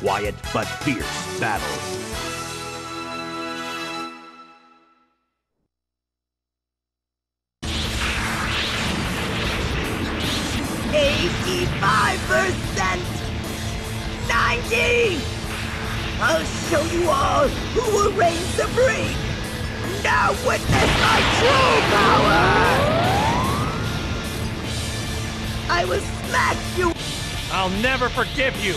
quiet but fierce battle. Eighty-five percent! Ninety! I'll show you all who will reign supreme! Now witness my true power! I will smack you! I'll never forgive you!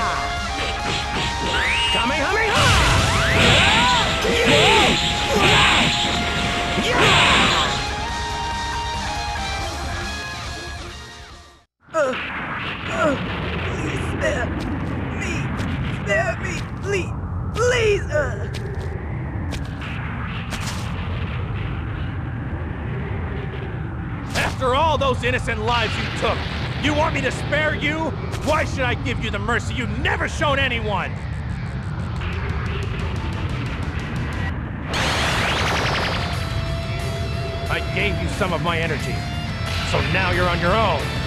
Please spare me! Spare me! Please! Please! Uh. After all those innocent lives you took, you want me to spare you? Why should I give you the mercy you've never shown anyone? I gave you some of my energy, so now you're on your own.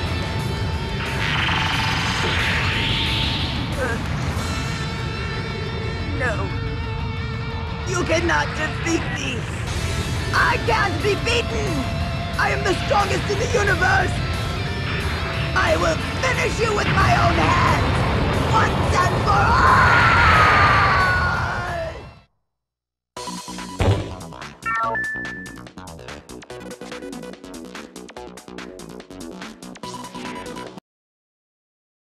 You cannot defeat me! I can't be beaten! I am the strongest in the universe! I will finish you with my own hands! Once and for all!